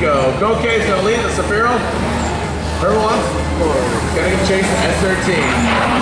Go. Go Case, gonna lead the Safiro. Whoever wants. Gonna get the S13.